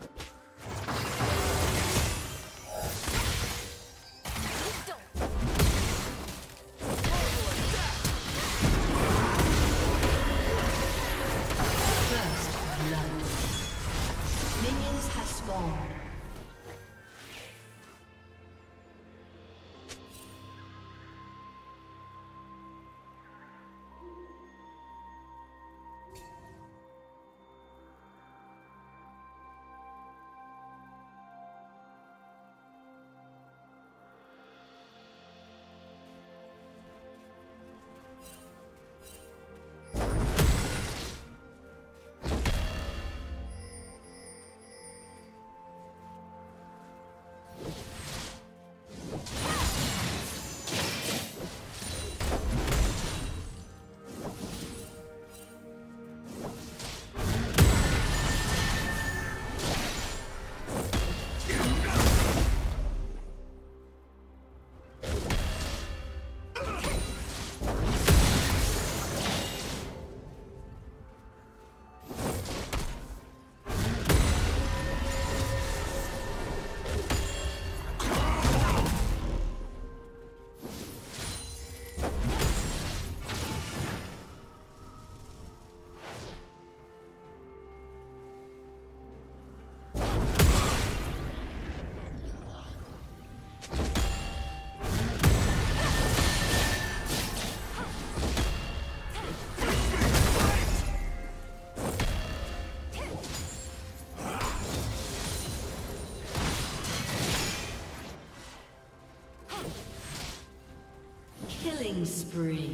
Killing spree.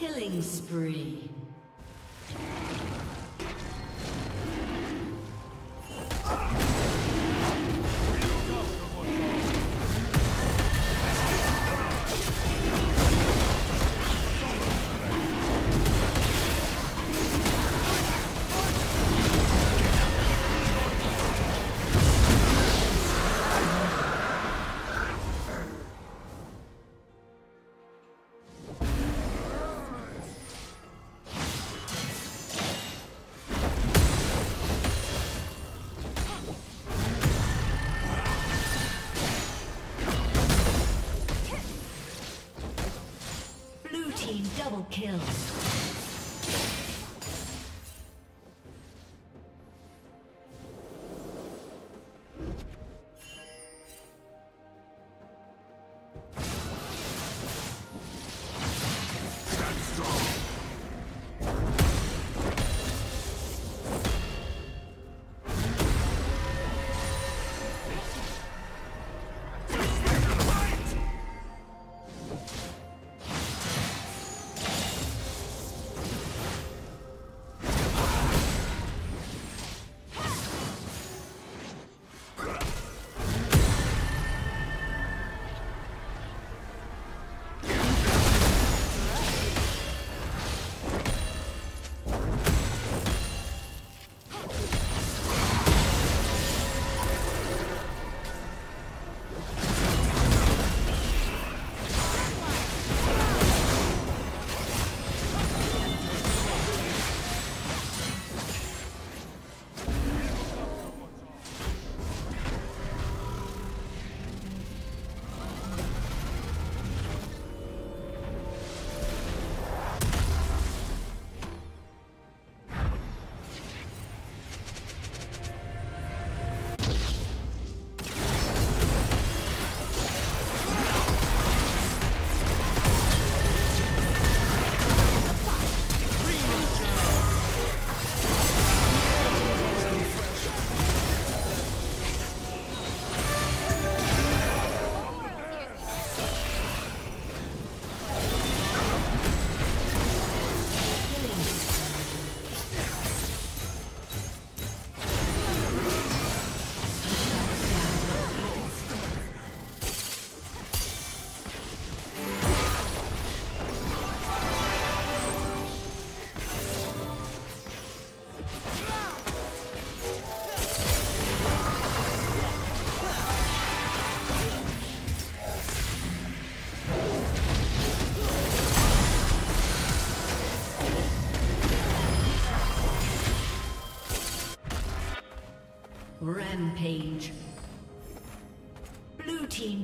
Killing spree. Kill.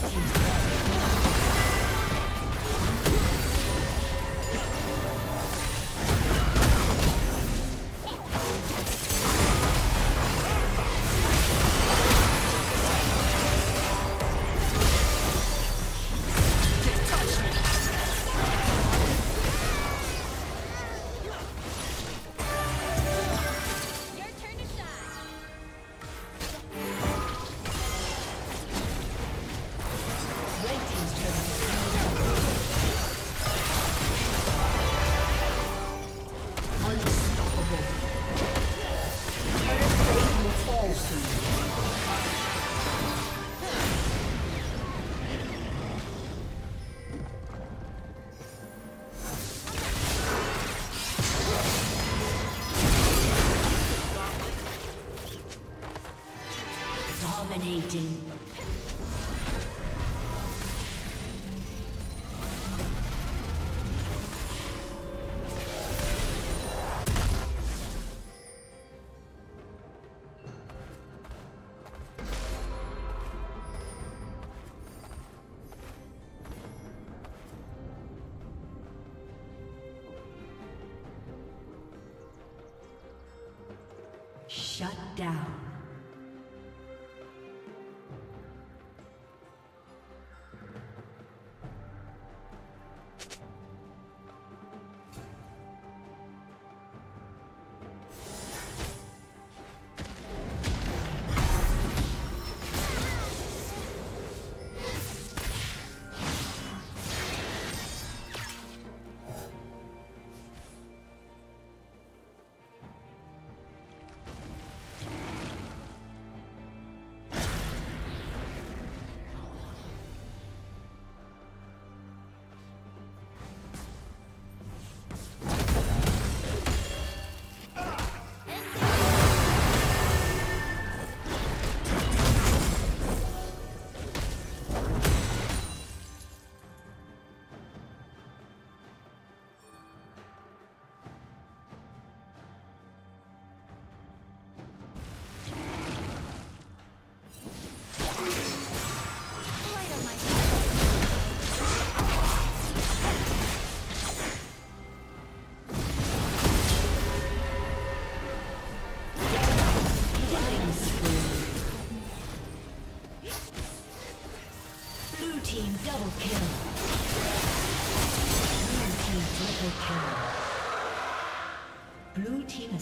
Thank you. Shut down.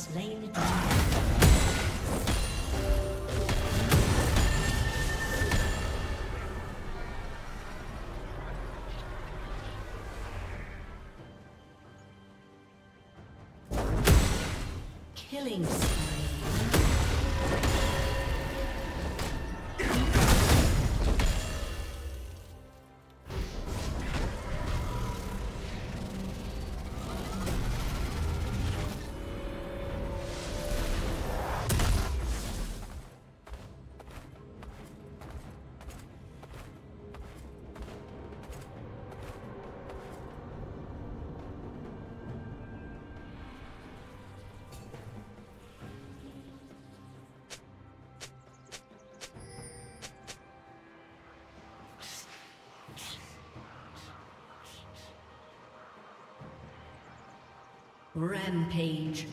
Slain the dragon. Rampage.